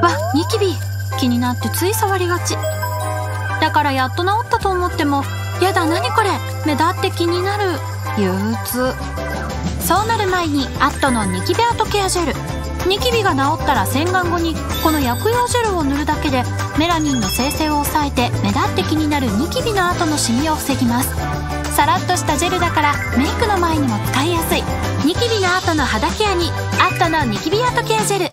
わニキビ。気になってつい触りがち。だからやっと治ったと思ってもやだ何これ。目立って気になる。憂鬱。そうなる前にアットのニキビアートケアジェル。ニキビが治ったら洗顔後にこの薬用ジェルを塗るだけでメラニンの生成を抑えて目立って気になるニキビの後のシミを防ぎます。さらっとしたジェルだからメイクの前にも使いやすい。ニキビの後の肌ケアにアットのニキビアートケアジェル。